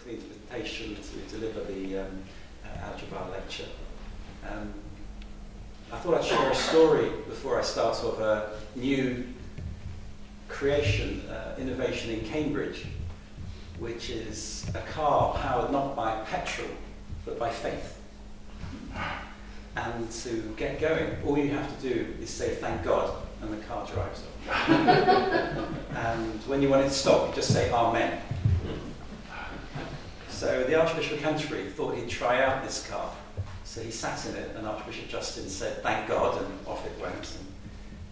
for the invitation to deliver the um, uh, Al Jaber lecture. Um, I thought I'd share a story before I start of a new creation, uh, innovation in Cambridge, which is a car powered not by petrol, but by faith. And to get going, all you have to do is say thank God, and the car drives off. and when you want it to stop, you just say Amen. So the Archbishop of Canterbury thought he'd try out this car. So he sat in it, and Archbishop Justin said, Thank God, and off it went. And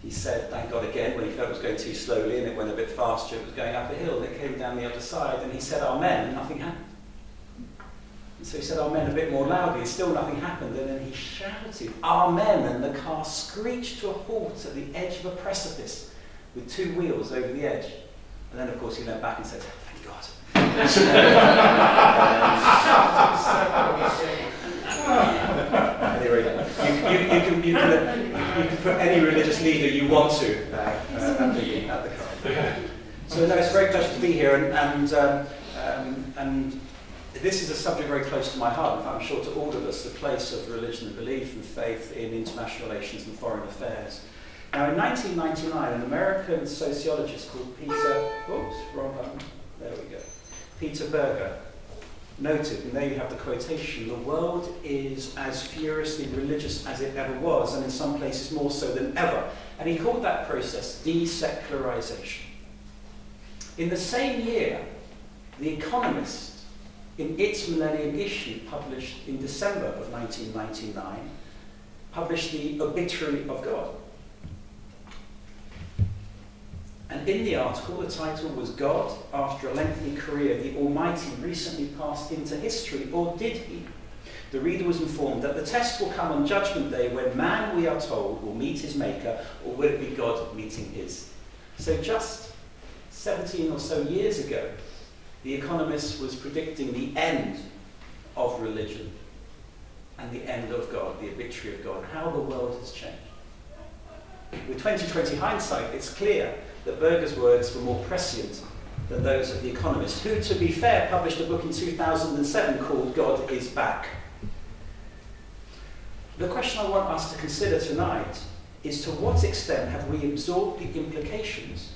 he said, Thank God again, when he felt it was going too slowly and it went a bit faster, it was going up a hill, and it came down the other side, and he said, Amen, and nothing happened. And so he said Amen a bit more loudly, and still nothing happened. And then he shouted, Amen, and the car screeched to a halt at the edge of a precipice with two wheels over the edge. And then, of course, he went back and said, Thank God. Anyway, you, you, you, can, you, can, you can put any religious leader you want to uh, uh, at, the, at the car. So, no, it's a great pleasure to be here. And, and, um, um, and this is a subject very close to my heart, I'm sure to all of us, the place of religion and belief and faith in international relations and foreign affairs. Now, in 1999, an American sociologist called Peter, oops, wrong button, there we go, Peter Berger, noted, and there you have the quotation, the world is as furiously religious as it ever was, and in some places more so than ever. And he called that process desecularization. In the same year, The Economist in its Millennium issue, published in December of 1999, published the Obituary of God. And in the article, the title was God, after a lengthy career, the Almighty recently passed into history, or did he? The reader was informed that the test will come on Judgment Day when man, we are told, will meet his Maker, or will it be God meeting his? So just 17 or so years ago, the Economist was predicting the end of religion and the end of God, the obituary of God, how the world has changed. With 2020 hindsight, it's clear that Berger's words were more prescient than those of The Economist, who, to be fair, published a book in 2007 called God is Back. The question I want us to consider tonight is to what extent have we absorbed the implications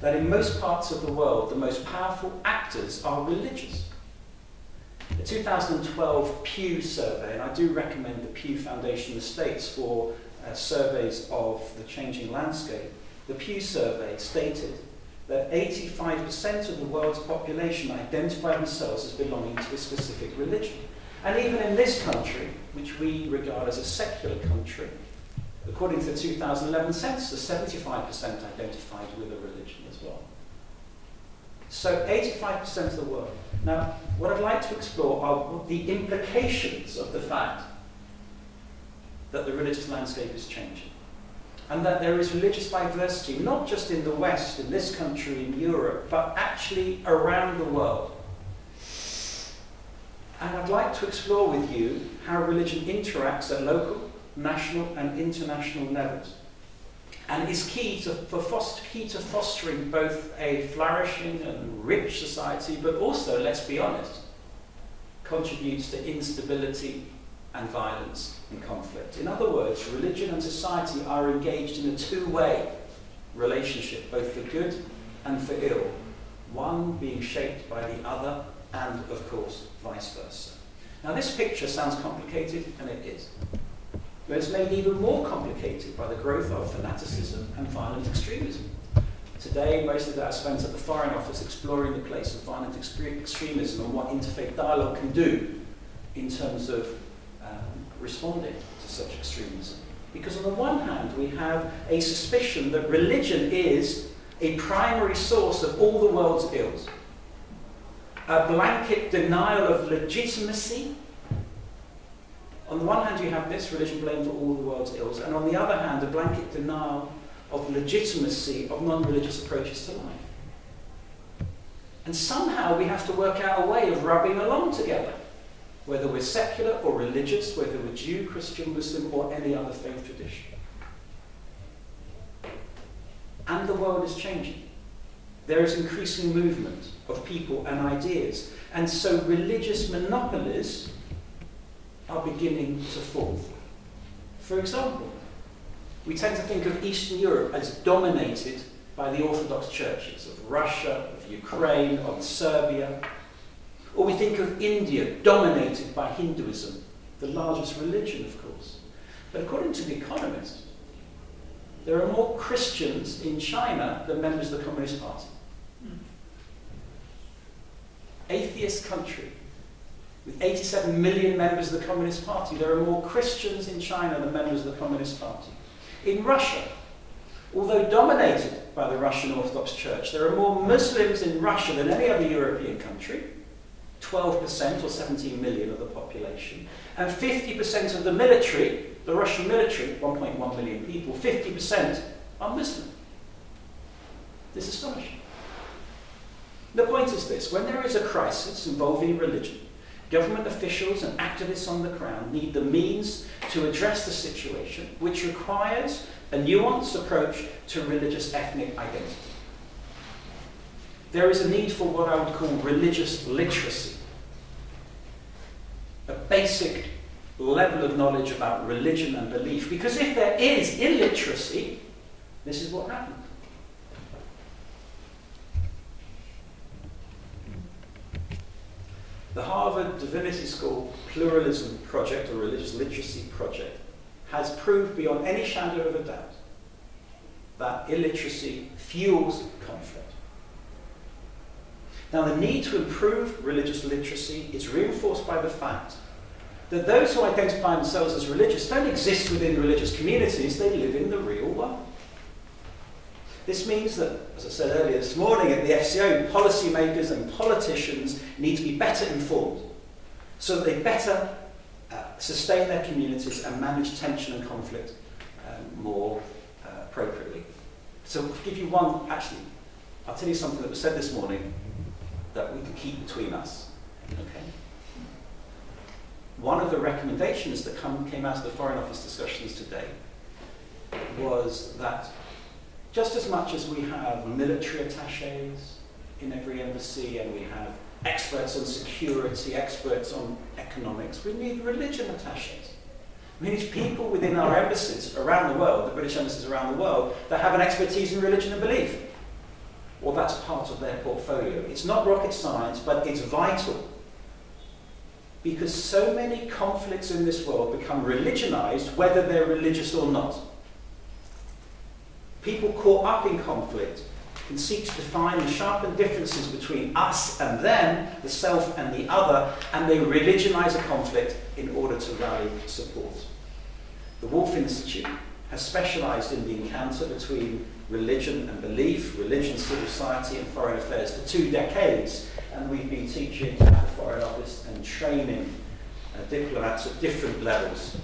that in most parts of the world, the most powerful actors are religious. The 2012 Pew survey, and I do recommend the Pew Foundation in the States for uh, surveys of the changing landscape, the Pew survey stated that 85% of the world's population identify themselves as belonging to a specific religion. And even in this country, which we regard as a secular country, according to the 2011 census, 75% identified with a religion. As well. So 85% of the world. Now, what I'd like to explore are the implications of the fact that the religious landscape is changing. And that there is religious diversity, not just in the West, in this country, in Europe, but actually around the world. And I'd like to explore with you how religion interacts at local, national, and international levels and is key to, foster, key to fostering both a flourishing and rich society, but also, let's be honest, contributes to instability and violence and conflict. In other words, religion and society are engaged in a two-way relationship, both for good and for ill, one being shaped by the other, and of course, vice versa. Now, this picture sounds complicated, and it is but it's made even more complicated by the growth of fanaticism and violent extremism. Today, most of that is spent at the Foreign Office exploring the place of violent extremism and what interfaith dialogue can do in terms of responding to such extremism. Because on the one hand, we have a suspicion that religion is a primary source of all the world's ills. A blanket denial of legitimacy on the one hand, you have this religion blamed for all the world's ills, and on the other hand, a blanket denial of legitimacy of non religious approaches to life. And somehow we have to work out a way of rubbing along together, whether we're secular or religious, whether we're Jew, Christian, Muslim, or any other faith tradition. And the world is changing. there is increasing movement of people and ideas. And so religious monopolies are beginning to fall. For example, we tend to think of Eastern Europe as dominated by the Orthodox churches of Russia, of Ukraine, of Serbia. Think of India dominated by Hinduism, the largest religion, of course. But according to The Economist, there are more Christians in China than members of the Communist Party. Atheist country with 87 million members of the Communist Party, there are more Christians in China than members of the Communist Party. In Russia, although dominated by the Russian Orthodox Church, there are more Muslims in Russia than any other European country, 12% or 17 million of the population, and 50% of the military, the Russian military, 1.1 million people, 50% are Muslim. This is astonishing. The point is this when there is a crisis involving religion, government officials and activists on the ground need the means to address the situation, which requires a nuanced approach to religious ethnic identity. There is a need for what I would call religious literacy, a basic level of knowledge about religion and belief, because if there is illiteracy, this is what happens. The Harvard Divinity School Pluralism Project, or Religious Literacy Project, has proved beyond any shadow of a doubt that illiteracy fuels conflict. Now, the need to improve religious literacy is reinforced by the fact that those who identify themselves as religious don't exist within religious communities, they live in the real world. This means that, as I said earlier this morning at the FCO, policymakers and politicians need to be better informed so that they better uh, sustain their communities and manage tension and conflict um, more uh, appropriately. So, to give you one, actually, I'll tell you something that was said this morning that we can keep between us. Okay? One of the recommendations that come, came out of the Foreign Office discussions today was that just as much as we have military attaches in every embassy and we have experts on security, experts on economics, we need religion attaches. We need people within our embassies around the world, the British embassies around the world, that have an expertise in religion and belief. Well, that's part of their portfolio. It's not rocket science, but it's vital. Because so many conflicts in this world become religionized, whether they're religious or not. People caught up in conflict can seek to define and sharpen differences between us and them, the self and the other, and they religionize a conflict in order to rally support. The Woolf Institute has specialized in the encounter between religion and belief, religion, civil society, and foreign affairs for two decades, and we've been teaching at the Foreign Office and training uh, diplomats at different levels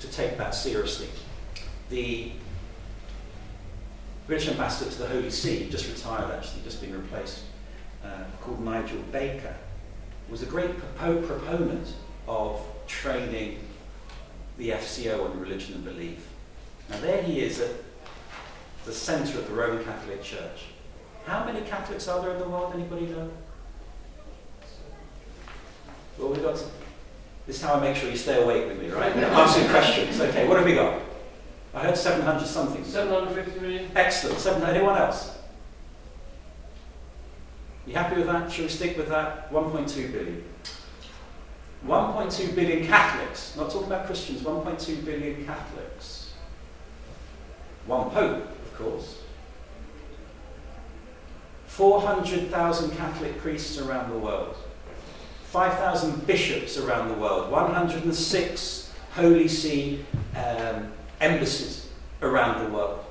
to take that seriously. The British ambassador to the Holy See, just retired actually, just been replaced, uh, called Nigel Baker, was a great propo- proponent of training the FCO on religion and belief. Now there he is at the centre of the Roman Catholic Church. How many Catholics are there in the world? Anybody know? Well, we've got. This is how I make sure you stay awake with me, right? Answering questions. Okay, what have we got? I heard 700 something. 750 million. Excellent. 700. Anyone else? You happy with that? Shall we stick with that? 1.2 billion. 1.2 billion Catholics. Not talking about Christians. 1.2 billion Catholics. One Pope, of course. 400,000 Catholic priests around the world. 5,000 bishops around the world. 106 Holy See um, embassies around the world.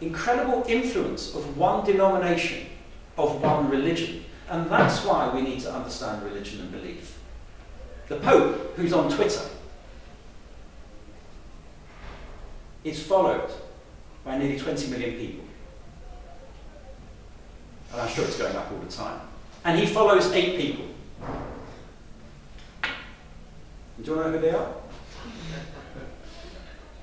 Incredible influence of one denomination, of one religion. And that's why we need to understand religion and belief. The Pope, who's on Twitter, is followed by nearly 20 million people. And I'm sure it's going up all the time. And he follows eight people. Do you want to know who they are?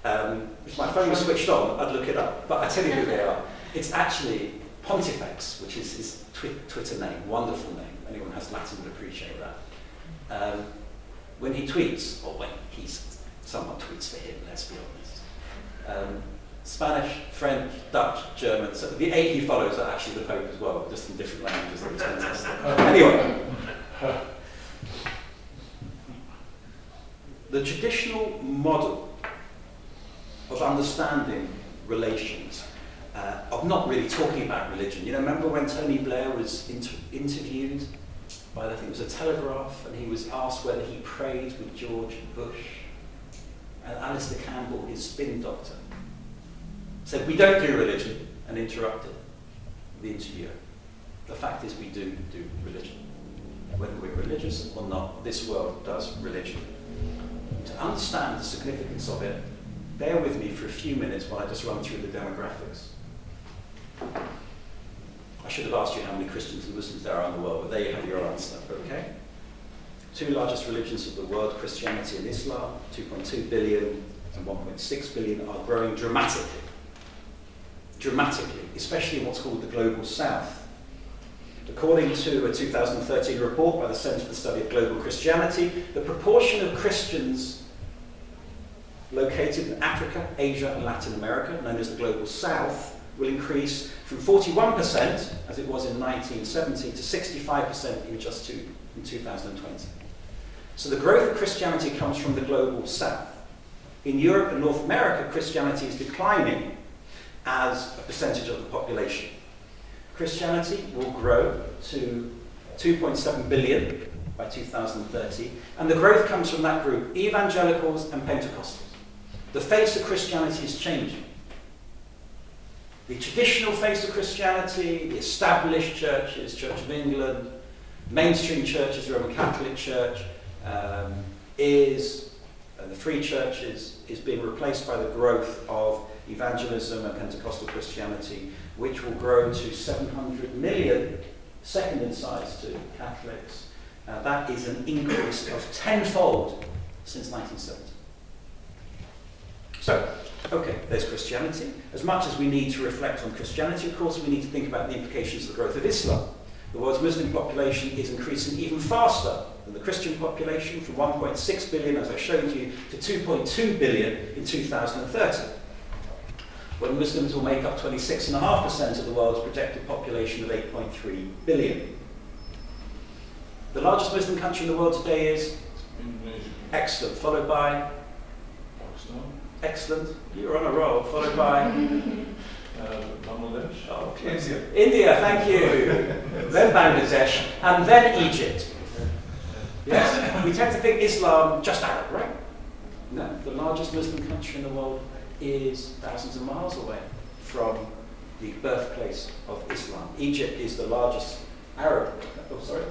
Um, if my phone was switched on, I'd look it up. But I tell you who they are. It's actually Pontifex, which is his twi- Twitter name, wonderful name. Anyone who has Latin would appreciate that. Um, when he tweets, or when he's someone tweets for him, let's be honest. Um, Spanish, French, Dutch, German. So the eight he follows are actually the Pope as well, just in different languages. Anyway, the traditional model of understanding relations, uh, of not really talking about religion. You know, remember when Tony Blair was inter- interviewed by, I think it was a Telegraph, and he was asked whether he prayed with George Bush, and Alastair Campbell, his spin doctor, said, We don't do religion, and interrupted the interviewer. The fact is, we do do religion. Whether we're religious or not, this world does religion. To understand the significance of it, bear with me for a few minutes while I just run through the demographics. I should have asked you how many Christians and Muslims there are in the world, but there you have your answer, okay? Two largest religions of the world, Christianity and Islam, 2.2 billion and 1.6 billion, are growing dramatically. Dramatically, especially in what's called the global south. According to a 2013 report by the Centre for the Study of Global Christianity, the proportion of Christians located in Africa, Asia, and Latin America, known as the Global South, will increase from 41%, as it was in 1970, to 65% in just two, in 2020. So the growth of Christianity comes from the Global South. In Europe and North America, Christianity is declining as a percentage of the population. Christianity will grow to 2.7 billion by 2030, and the growth comes from that group, evangelicals and Pentecostals. The face of Christianity is changing. The traditional face of Christianity, the established churches, Church of England, mainstream churches, Roman Catholic Church, um, is, uh, the free churches, is being replaced by the growth of evangelism and Pentecostal Christianity, which will grow to 700 million, second in size to Catholics. Uh, that is an increase of tenfold since 1970. So, okay, there's Christianity. As much as we need to reflect on Christianity, of course, we need to think about the implications of the growth of Islam. The world's Muslim population is increasing even faster than the Christian population, from 1.6 billion, as I showed you, to 2.2 billion in 2030 when Muslims will make up 26.5% of the world's projected population of 8.3 billion. The largest Muslim country in the world today is? Indonesia. Excellent. Followed by? Pakistan. Excellent. You're on a roll. Followed by? Uh, Bangladesh. Oh, India. India, thank you. then Bangladesh, and then Egypt. Yes? We tend to think Islam just Arab, right? No, the largest Muslim country in the world is thousands of miles away from the birthplace of Islam. Egypt is the largest Arab. Oh, sorry.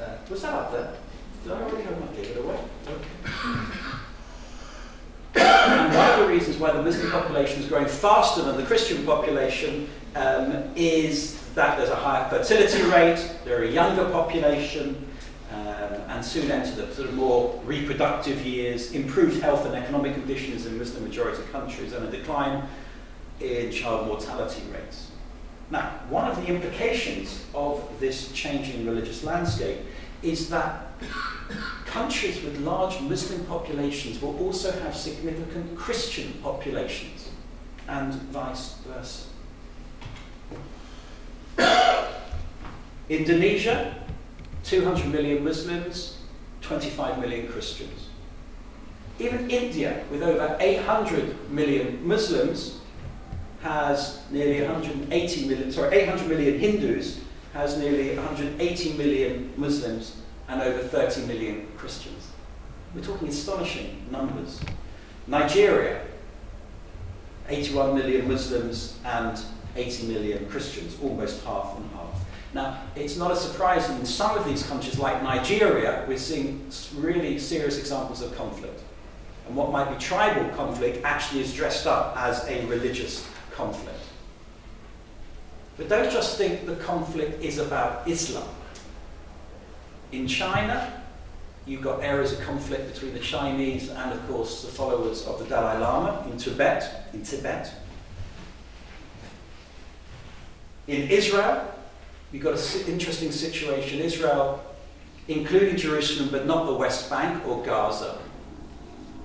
Uh, was that up there? Did I already have my gave it away? one of the reasons why the Muslim population is growing faster than the Christian population um, is that there's a higher fertility rate, they're a younger population, and soon enter the sort of more reproductive years, improved health and economic conditions in Muslim majority countries, and a decline in child mortality rates. Now, one of the implications of this changing religious landscape is that countries with large Muslim populations will also have significant Christian populations, and vice versa. Indonesia 200 million Muslims, 25 million Christians. Even India, with over 800 million Muslims, has nearly 180 million, sorry, 800 million Hindus, has nearly 180 million Muslims and over 30 million Christians. We're talking astonishing numbers. Nigeria, 81 million Muslims and 80 million Christians, almost half and half. Now, it's not a surprise that in some of these countries, like Nigeria, we're seeing really serious examples of conflict. And what might be tribal conflict actually is dressed up as a religious conflict. But don't just think the conflict is about Islam. In China, you've got areas of conflict between the Chinese and, of course, the followers of the Dalai Lama in Tibet. In Tibet, In Israel, you've got an interesting situation. Israel, including Jerusalem, but not the West Bank or Gaza.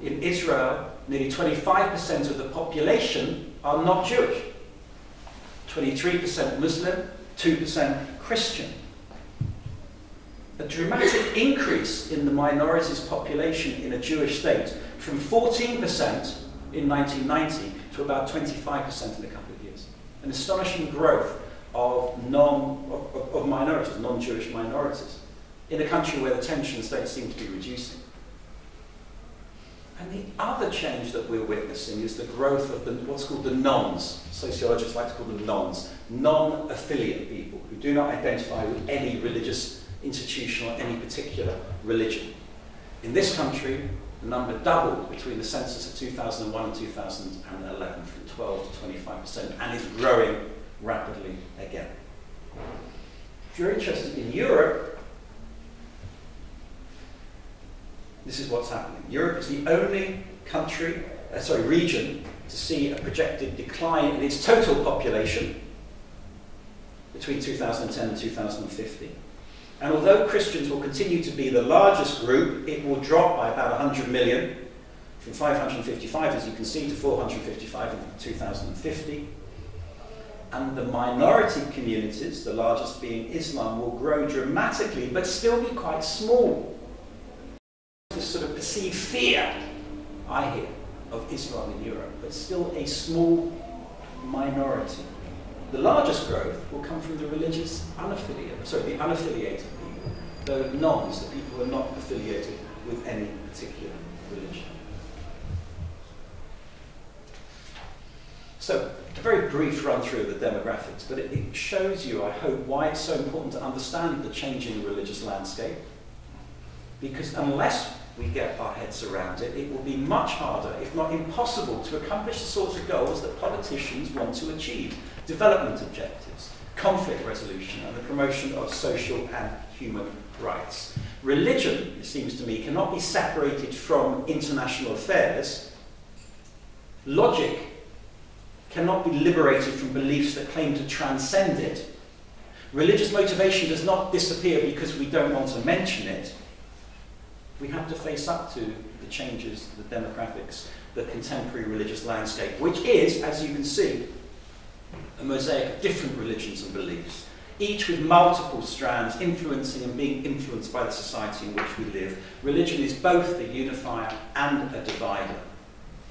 In Israel, nearly 25% of the population are not Jewish. 23% Muslim, 2% Christian. A dramatic increase in the minorities population in a Jewish state from 14% in 1990 to about 25% in a couple of years. An astonishing growth of, non, of, of minorities, non-Jewish minorities, in a country where the tensions don't seem to be reducing. And the other change that we're witnessing is the growth of the, what's called the nones. Sociologists like to call them nones. Non-affiliate people who do not identify with any religious institution or any particular religion. In this country, the number doubled between the census of 2001 and 2011 from 12 to 25% and is growing rapidly again. If you're interested in Europe, this is what's happening. Europe is the only country, uh, sorry, region to see a projected decline in its total population between 2010 and 2050. And although Christians will continue to be the largest group, it will drop by about 100 million, from 555, as you can see, to 455 in 2050. And the minority communities, the largest being Islam, will grow dramatically, but still be quite small. This sort of perceived fear, I hear, of Islam in Europe, but still a small minority. The largest growth will come from the religious unaffiliated, sorry, the unaffiliated people, the nones, the people who are not affiliated with any particular religion. So, a very brief run through of the demographics, but it, it shows you, I hope, why it's so important to understand the changing religious landscape. Because unless we get our heads around it, it will be much harder, if not impossible, to accomplish the sorts of goals that politicians want to achieve development objectives, conflict resolution, and the promotion of social and human rights. Religion, it seems to me, cannot be separated from international affairs. Logic cannot be liberated from beliefs that claim to transcend it. Religious motivation does not disappear because we don't want to mention it. We have to face up to the changes, the demographics, the contemporary religious landscape, which is, as you can see, a mosaic of different religions and beliefs, each with multiple strands influencing and being influenced by the society in which we live. Religion is both a unifier and a divider,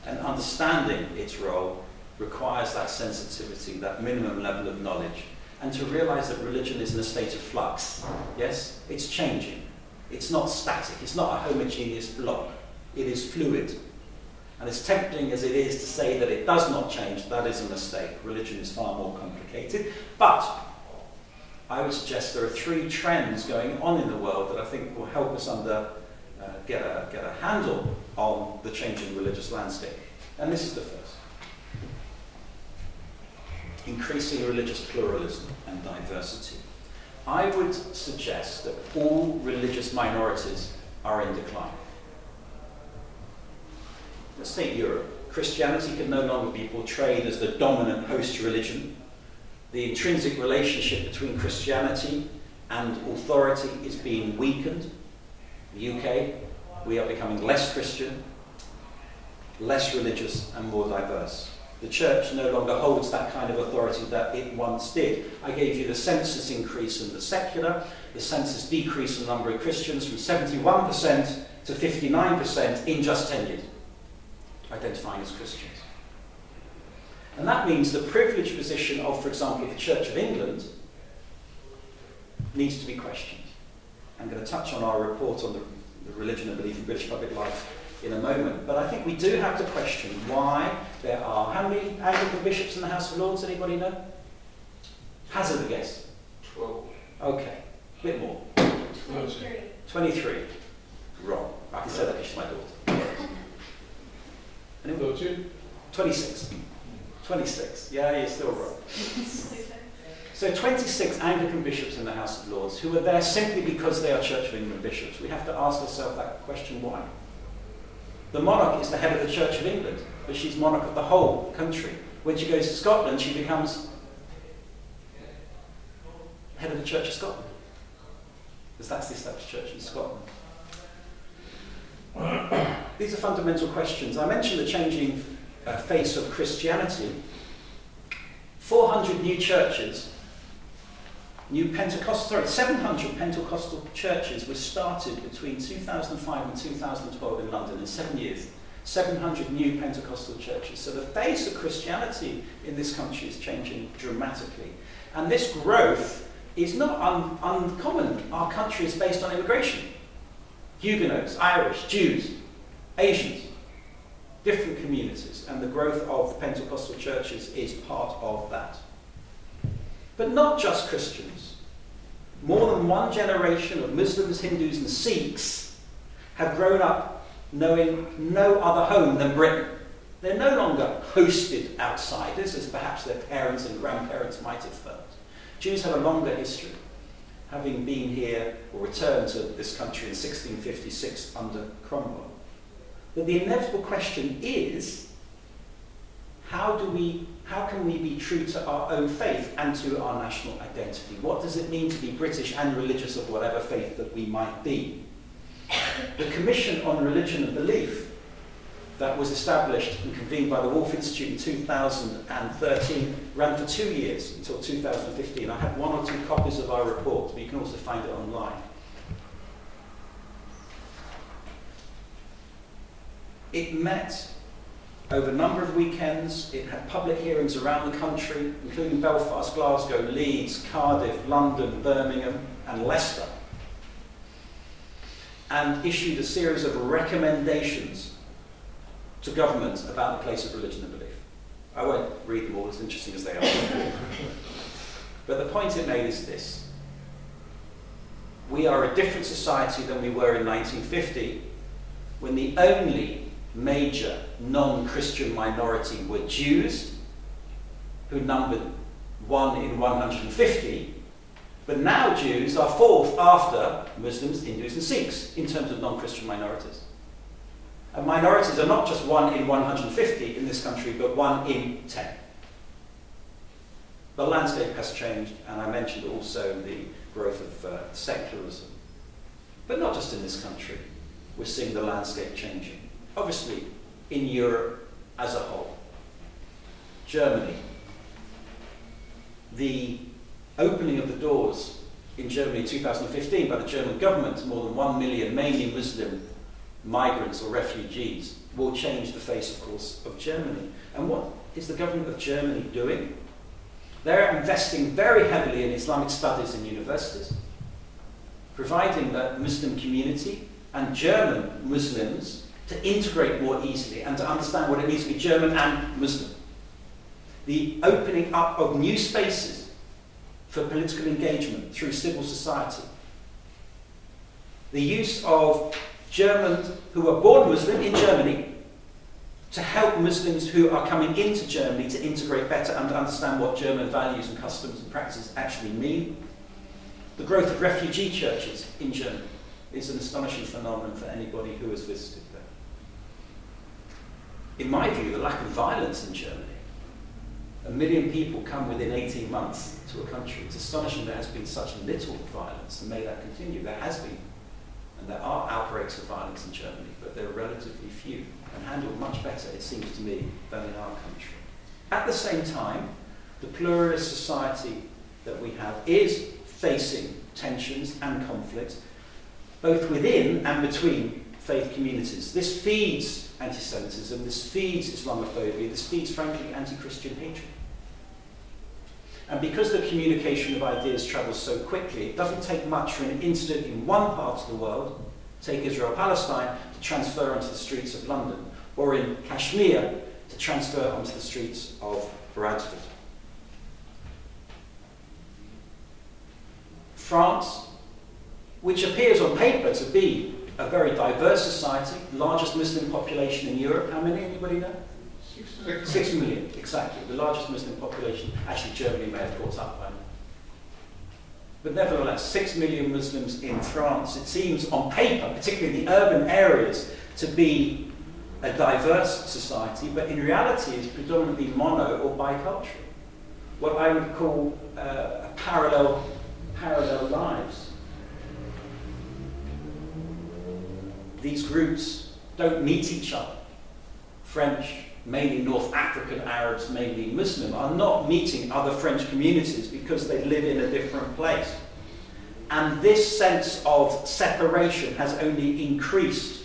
and understanding its role requires that sensitivity, that minimum level of knowledge, and to realize that religion is in a state of flux. Yes? It's changing. It's not static. It's not a homogeneous block. It is fluid. And as tempting as it is to say that it does not change, that is a mistake. Religion is far more complicated. But I would suggest there are three trends going on in the world that I think will help us under, uh, get, a, get a handle on the changing religious landscape. And this is the first increasing religious pluralism and diversity. I would suggest that all religious minorities are in decline. Let's take Europe. Christianity can no longer be portrayed as the dominant host religion. The intrinsic relationship between Christianity and authority is being weakened. The UK, we are becoming less Christian, less religious, and more diverse. The church no longer holds that kind of authority that it once did. I gave you the census increase in the secular, the census decrease in the number of Christians from 71% to 59% in just 10 years identifying as Christians. And that means the privileged position of, for example, the Church of England needs to be questioned. I'm going to touch on our report on the, the religion and belief in British public life in a moment. But I think we do have to question why there are, how many Anglican bishops in the House of Lords, anybody know? Hazard a guess. 12. Okay, a bit more. 23. 23. Wrong. I can say that because she's my daughter. Anyone? 13. 26. 26. Yeah, you're still wrong. So 26 Anglican bishops in the House of Lords who are there simply because they are Church of England bishops. We have to ask ourselves that question, why? The monarch is the head of the Church of England, but she's monarch of the whole country. When she goes to Scotland, she becomes head of the Church of Scotland? Because that's the established church in Scotland. These are fundamental questions. I mentioned the changing uh, face of Christianity. 400 new churches, new Pentecostal, sorry, 700 Pentecostal churches were started between 2005 and 2012 in London in seven years. 700 new Pentecostal churches. So the face of Christianity in this country is changing dramatically. And this growth is not un- uncommon. Our country is based on immigration. Huguenots, Irish, Jews, Asians, different communities, and the growth of Pentecostal churches is part of that. But not just Christians. More than one generation of Muslims, Hindus, and Sikhs have grown up knowing no other home than Britain. They're no longer hosted outsiders, as perhaps their parents and grandparents might have felt. Jews have a longer history, having been here or returned to this country in 1656 under Cromwell. But the inevitable question is how, do we, how can we be true to our own faith and to our national identity? What does it mean to be British and religious of whatever faith that we might be? The Commission on Religion and Belief that was established and convened by the Woolf Institute in 2013 ran for two years until 2015. I have one or two copies of our report, but you can also find it online. It met over a number of weekends. It had public hearings around the country, including Belfast, Glasgow, Leeds, Cardiff, London, Birmingham, and Leicester, and issued a series of recommendations to government about the place of religion and belief. I won't read them all as interesting as they are. but the point it made is this. We are a different society than we were in 1950 when the only major non-Christian minority were Jews, who numbered 1 in 150, but now Jews are fourth after Muslims, Hindus and Sikhs in terms of non-Christian minorities. And minorities are not just 1 in 150 in this country, but 1 in 10. The landscape has changed, and I mentioned also the growth of uh, secularism. But not just in this country. We're seeing the landscape changing obviously in Europe as a whole. Germany. The opening of the doors in Germany in 2015 by the German government to more than one million, mainly Muslim migrants or refugees, will change the face, of course, of Germany. And what is the government of Germany doing? They're investing very heavily in Islamic studies in universities, providing the Muslim community and German Muslims to integrate more easily and to understand what it means to be German and Muslim. The opening up of new spaces for political engagement through civil society. The use of Germans who were born Muslim in Germany to help Muslims who are coming into Germany to integrate better and understand what German values and customs and practices actually mean. The growth of refugee churches in Germany is an astonishing phenomenon for anybody who has visited in my view, the lack of violence in Germany. A million people come within 18 months to a country. It's astonishing there has been such little violence, and may that continue. There has been. And there are outbreaks of violence in Germany, but they're relatively few and handled much better, it seems to me, than in our country. At the same time, the pluralist society that we have is facing tensions and conflict, both within and between faith communities. This feeds anti Semitism, this feeds Islamophobia, this feeds, frankly, anti Christian hatred. And because the communication of ideas travels so quickly, it doesn't take much for an incident in one part of the world, take Israel Palestine, to transfer onto the streets of London, or in Kashmir, to transfer onto the streets of Bradford. France, which appears on paper to be a very diverse society, largest Muslim population in Europe. How many? Anybody know? Six, Six million, exactly. The largest Muslim population. Actually, Germany may have caught up by now. But nevertheless, six million Muslims in France. It seems on paper, particularly in the urban areas, to be a diverse society, but in reality is predominantly mono or bicultural. What I would call uh, a parallel groups don't meet each other. French, mainly North African Arabs, mainly Muslim, are not meeting other French communities because they live in a different place. And this sense of separation has only increased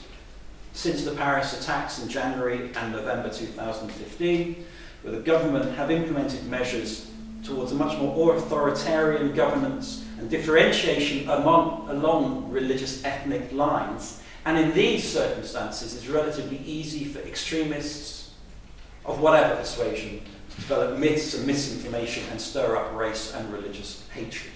since the Paris attacks in January and November 2015, where the government have implemented measures towards a much more authoritarian governance and differentiation among, along religious ethnic lines. And in these circumstances, it's relatively easy for extremists of whatever persuasion to develop myths and misinformation and stir up race and religious hatred.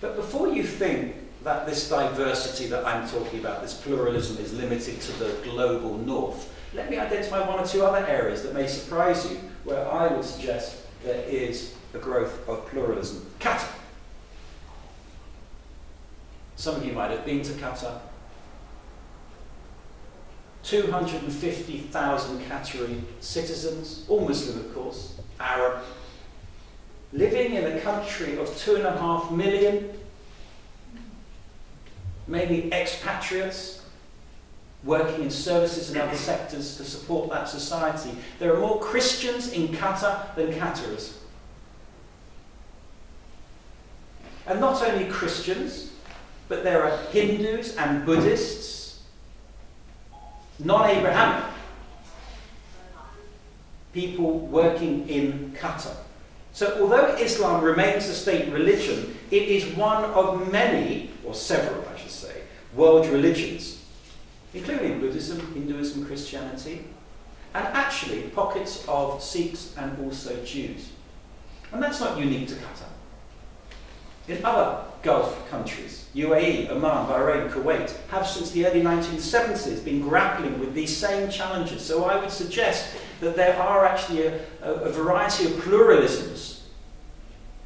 But before you think that this diversity that I'm talking about, this pluralism, is limited to the global north, let me identify one or two other areas that may surprise you where I would suggest there is a growth of pluralism. Qatar. Some of you might have been to Qatar. 250,000 Qatari citizens, all Muslim of course, Arab, living in a country of two and a half million, mainly expatriates, working in services and other sectors to support that society. There are more Christians in Qatar than Qataris. And not only Christians, but there are Hindus and Buddhists, non Abrahamic people working in Qatar. So, although Islam remains a state religion, it is one of many, or several, I should say, world religions, including Buddhism, Hinduism, Christianity, and actually pockets of Sikhs and also Jews. And that's not unique to Qatar. In other Gulf countries, UAE, Oman, Bahrain, Kuwait, have since the early 1970s been grappling with these same challenges. So I would suggest that there are actually a, a, a variety of pluralisms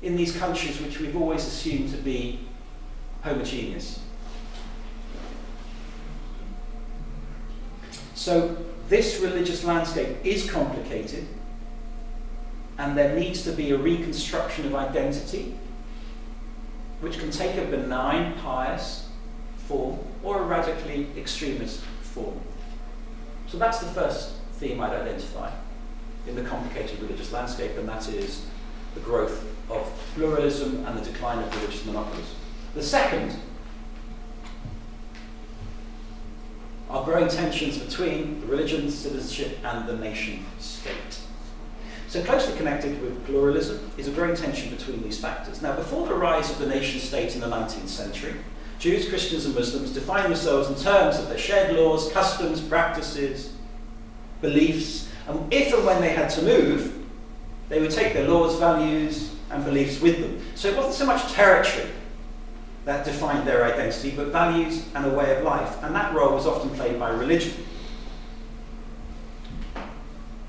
in these countries which we've always assumed to be homogeneous. So this religious landscape is complicated, and there needs to be a reconstruction of identity, which can take a benign, pious form or a radically extremist form. So that's the first theme I'd identify in the complicated religious landscape, and that is the growth of pluralism and the decline of religious monopolies. The second are growing tensions between the religion, citizenship, and the nation state. So, closely connected with pluralism is a growing tension between these factors. Now, before the rise of the nation state in the 19th century, Jews, Christians, and Muslims defined themselves in terms of their shared laws, customs, practices, beliefs, and if and when they had to move, they would take their laws, values, and beliefs with them. So it wasn't so much territory that defined their identity, but values and a way of life. And that role was often played by religion.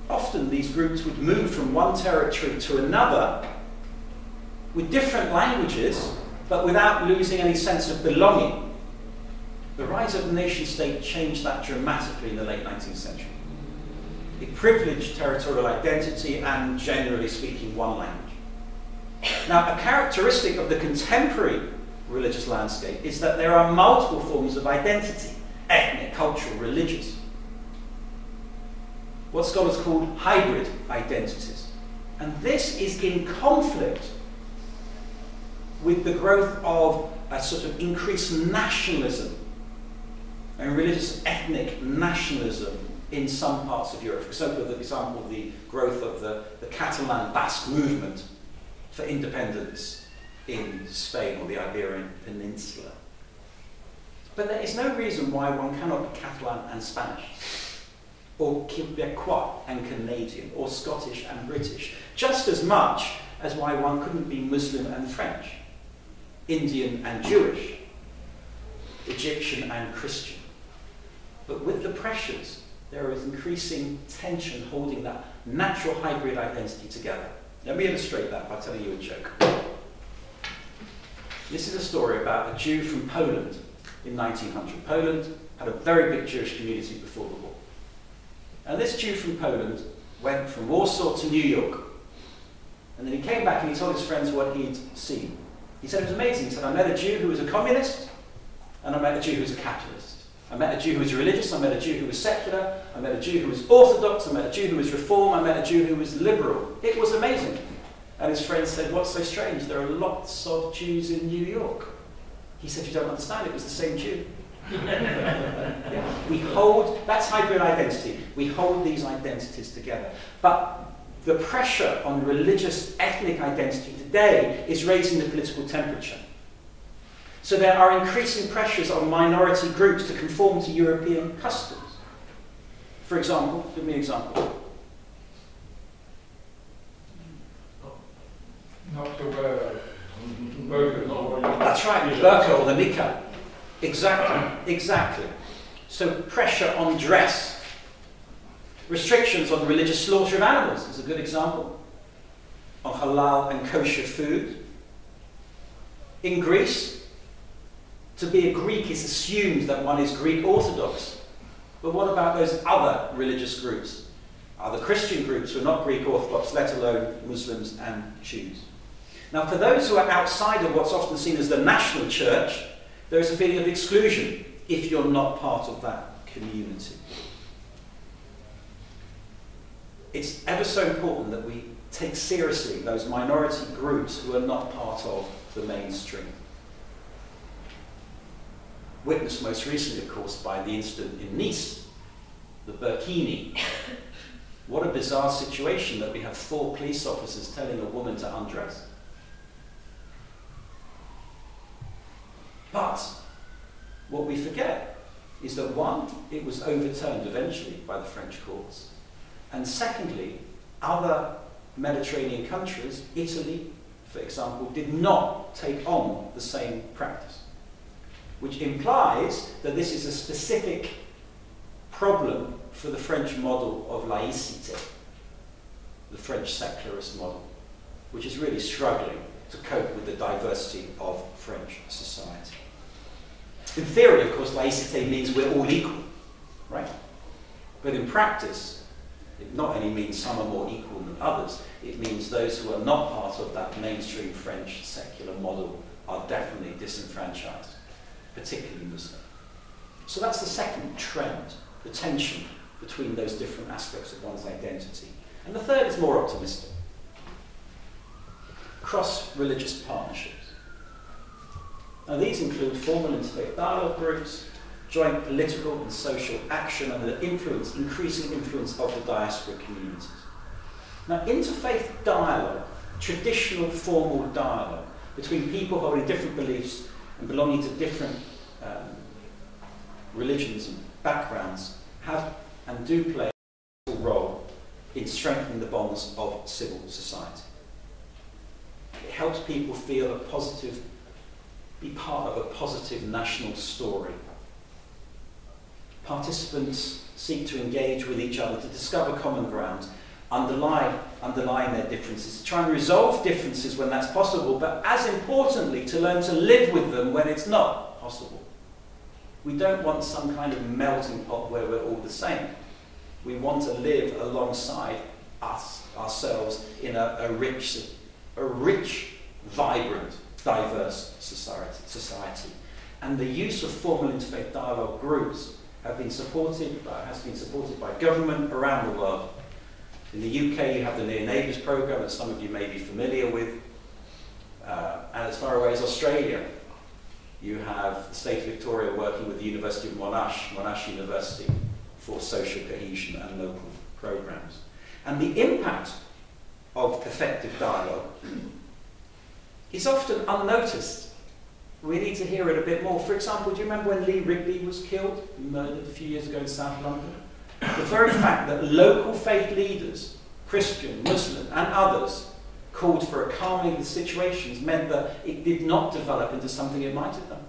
Often these groups would move from one territory to another with different languages, but without losing any sense of belonging. The rise of the nation state changed that dramatically in the late 19th century. It privileged territorial identity and, generally speaking, one language. Now, a characteristic of the contemporary religious landscape is that there are multiple forms of identity ethnic, cultural, religious. What scholars call hybrid identities. And this is in conflict with the growth of a sort of increased nationalism and religious ethnic nationalism in some parts of Europe. For example, the example the growth of the, the Catalan Basque movement for independence in Spain or the Iberian Peninsula. But there is no reason why one cannot be Catalan and Spanish, or Quebecois and Canadian, or Scottish and British, just as much as why one couldn't be Muslim and French, Indian and Jewish, Egyptian and Christian. But with the pressures, there is increasing tension holding that natural hybrid identity together. Let me illustrate that by telling you a joke. This is a story about a Jew from Poland in 1900. Poland had a very big Jewish community before the war. And this Jew from Poland went from Warsaw to New York. And then he came back and he told his friends what he'd seen. He said it was amazing. He said, I met a Jew who was a communist, and I met a Jew who was a capitalist. I met a Jew who was religious, I met a Jew who was secular, I met a Jew who was orthodox, I met a Jew who was reform, I met a Jew who was liberal. It was amazing. And his friend said, What's so strange? There are lots of Jews in New York. He said, You don't understand, it was the same Jew. Yeah. We hold, that's hybrid identity. We hold these identities together. But the pressure on religious ethnic identity today is raising the political temperature. So there are increasing pressures on minority groups to conform to European customs. For example, give me an example. Not burqa. That's right, the burqa or the niqab. Exactly, exactly. So pressure on dress. Restrictions on religious slaughter of animals is a good example. On halal and kosher food. In Greece, to be a Greek is assumed that one is Greek Orthodox. But what about those other religious groups? Other Christian groups who are not Greek Orthodox, let alone Muslims and Jews? Now, for those who are outside of what's often seen as the national church, there is a feeling of exclusion if you're not part of that community. It's ever so important that we take seriously those minority groups who are not part of the mainstream. Witnessed most recently, of course, by the incident in Nice, the burkini. What a bizarre situation that we have four police officers telling a woman to undress. But what we forget is that one, it was overturned eventually by the French courts, and secondly, other Mediterranean countries, Italy, for example, did not take on the same practice, which implies that this is a specific problem for the French model of laïcité, the French secularist model, which is really struggling to cope with the diversity of French society. In theory, of course, laicite means we're all equal, right? But in practice, it not only means some are more equal than others, it means those who are not part of that mainstream French secular model are definitely disenfranchised, particularly Muslim. So that's the second trend, the tension between those different aspects of one's identity. And the third is more optimistic cross religious partnerships. Now, these include formal interfaith dialogue groups, joint political and social action, and the influence, increasing influence of the diaspora communities. Now, interfaith dialogue, traditional formal dialogue between people holding different beliefs and belonging to different um, religions and backgrounds, have and do play a role in strengthening the bonds of civil society. It helps people feel a positive be part of a positive national story. Participants seek to engage with each other to discover common ground, underline, underline their differences, to try and resolve differences when that's possible, but as importantly, to learn to live with them when it's not possible. We don't want some kind of melting pot where we're all the same. We want to live alongside us, ourselves, in a, a rich, a rich, vibrant diverse society, society. And the use of formal interfaith dialogue groups have been supported, has been supported by government around the world. In the UK, you have the Near Neighbours programme that some of you may be familiar with. Uh, and as far away as Australia, you have the state of Victoria working with the University of Monash, Monash University, for social cohesion and local programs. And the impact of effective dialogue is often unnoticed. We need to hear it a bit more. For example, do you remember when Lee Rigby was killed, murdered a few years ago in South London? The very fact that local faith leaders, Christian, Muslim, and others, called for a calming of the situations meant that it did not develop into something it might have done.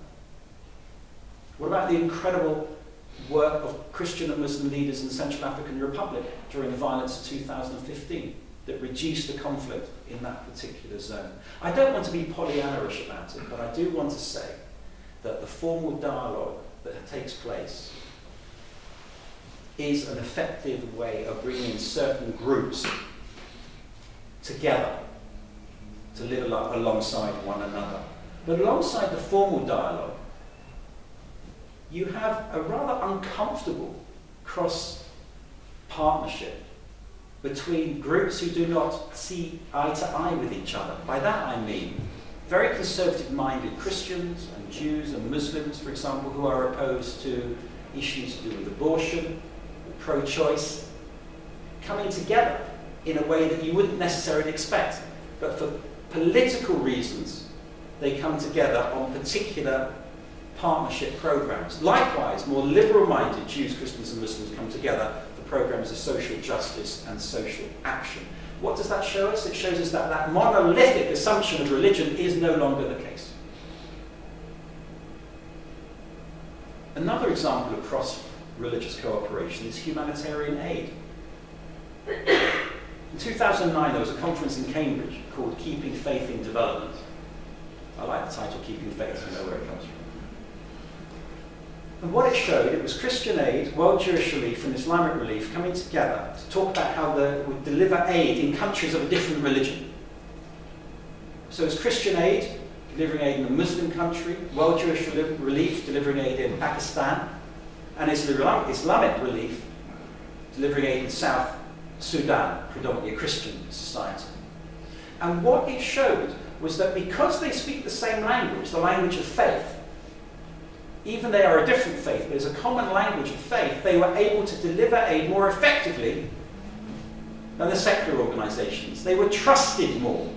What about the incredible work of Christian and Muslim leaders in the Central African Republic during the violence of 2015? That reduce the conflict in that particular zone. I don't want to be Pollyanna-ish about it, but I do want to say that the formal dialogue that takes place is an effective way of bringing certain groups together to live alongside one another. But alongside the formal dialogue, you have a rather uncomfortable cross partnership between groups who do not see eye to eye with each other. By that I mean very conservative minded Christians and Jews and Muslims, for example, who are opposed to issues to do with abortion, pro choice, coming together in a way that you wouldn't necessarily expect. But for political reasons, they come together on particular partnership programs. Likewise, more liberal minded Jews, Christians, and Muslims come together programs of social justice and social action. What does that show us? It shows us that that monolithic assumption of religion is no longer the case. Another example of cross religious cooperation is humanitarian aid. In 2009, there was a conference in Cambridge called Keeping Faith in Development. I like the title Keeping Faith, you know where it comes from. And what it showed, it was Christian aid, World Jewish Relief, and Islamic Relief coming together to talk about how they would deliver aid in countries of a different religion. So it's Christian aid, delivering aid in a Muslim country, World Jewish Relief, delivering aid in Pakistan, and Islamic Relief, delivering aid in South Sudan, predominantly a Christian society. And what it showed was that because they speak the same language, the language of faith, even they are a different faith, but there's a common language of faith, they were able to deliver aid more effectively than the secular organizations. They were trusted more.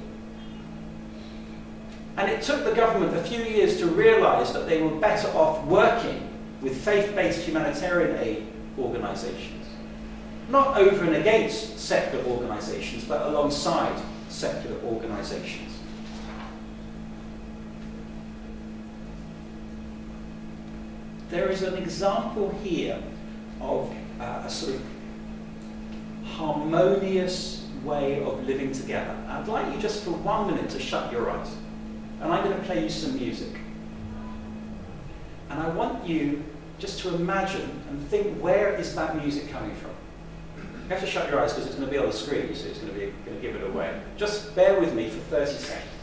And it took the government a few years to realize that they were better off working with faith based humanitarian aid organizations. Not over and against secular organizations, but alongside secular organizations. There is an example here of uh, a sort of harmonious way of living together. I'd like you just for one minute to shut your eyes. And I'm going to play you some music. And I want you just to imagine and think where is that music coming from? You have to shut your eyes because it's going to be on the screen, so it's going to be going to give it away. Just bear with me for 30 seconds.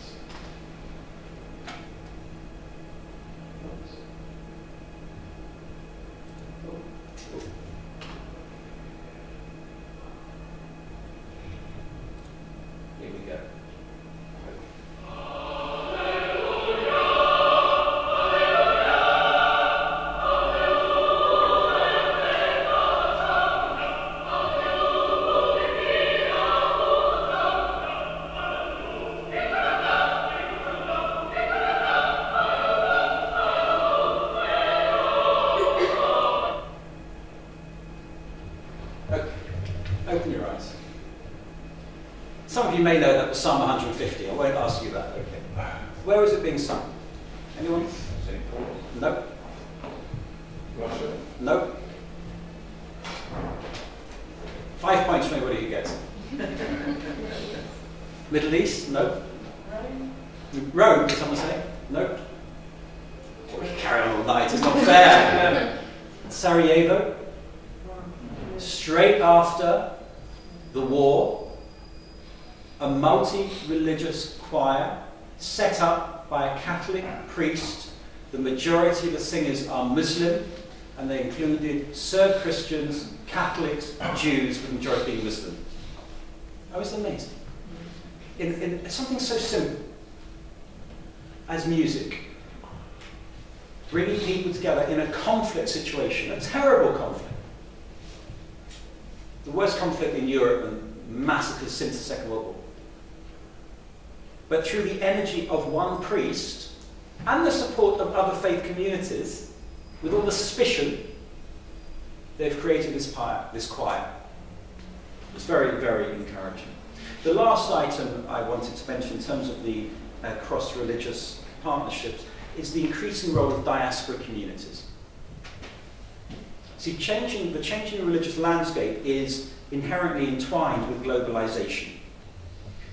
Sarajevo. Straight after the war, a multi religious choir set up by a Catholic priest. The majority of the singers are Muslim, and they included Serb Christians, Catholics, Jews, with the majority being Muslim. That was amazing. In, in something so simple as music, bringing people together in a conflict situation, a terrible conflict. The worst conflict in Europe and massacres since the Second World War but through the energy of one priest and the support of other faith communities, with all the suspicion, they've created this, choir. This choir. It's very, very encouraging. The last item I wanted to mention in terms of the uh, cross religious partnerships is the increasing role of diaspora communities. See, changing, the changing religious landscape is inherently entwined with globalization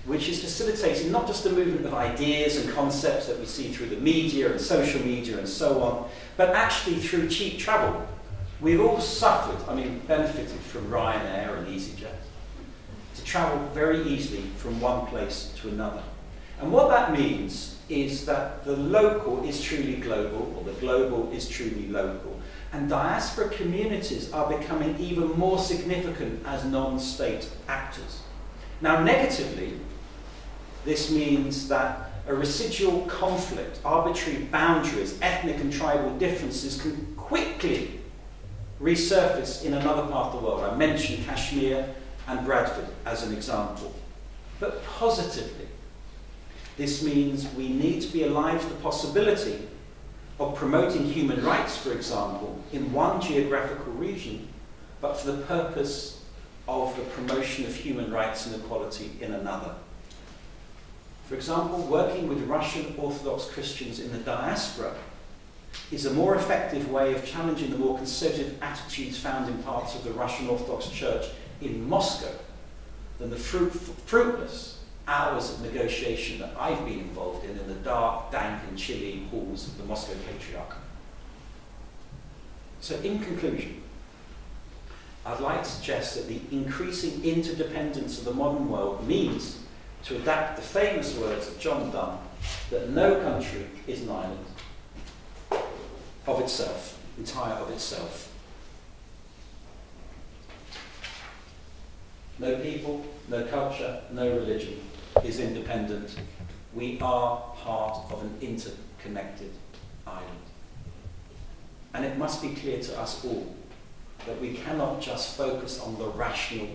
which is facilitating not just the movement of ideas and concepts that we see through the media and social media and so on, but actually through cheap travel. We've all suffered, I mean, benefited from Ryanair and EasyJet to travel very easily from one place to another. And what that means is that the local is truly global, or the global is truly local. And diaspora communities are becoming even more significant as non state actors. Now, negatively, this means that a residual conflict, arbitrary boundaries, ethnic and tribal differences can quickly resurface in another part of the world. I mentioned Kashmir and Bradford as an example. But positively, this means we need to be alive to the possibility of promoting human rights, for example, in one geographical region, but for the purpose of the promotion of human rights and equality in another. For example, working with Russian Orthodox Christians in the diaspora is a more effective way of challenging the more conservative attitudes found in parts of the Russian Orthodox Church in Moscow than the fruit, fruitless hours of negotiation that I've been involved in in the dark, dank, and chilly halls of the Moscow Patriarch. So, in conclusion, I'd like to suggest that the increasing interdependence of the modern world means, to adapt the famous words of John Donne, that no country is an island of itself, entire of itself. No people, no culture, no religion is independent. We are part of an interconnected island. And it must be clear to us all that we cannot just focus on the rational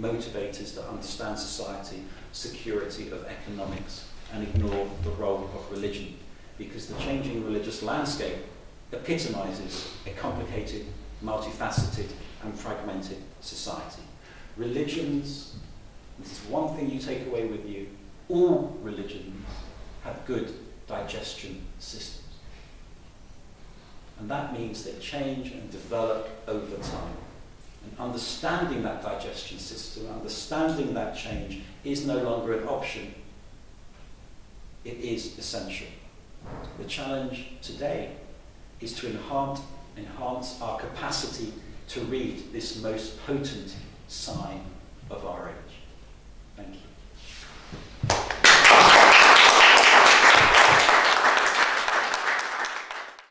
motivators that understand society, security of economics, and ignore the role of religion. Because the changing religious landscape epitomizes a complicated, multifaceted, and fragmented society. Religions, this is one thing you take away with you, all religions have good digestion systems. And that means they change and develop over time. And understanding that digestion system, understanding that change, is no longer an option. It is essential. The challenge today is to enhance, enhance our capacity to read this most potent sign Thank you.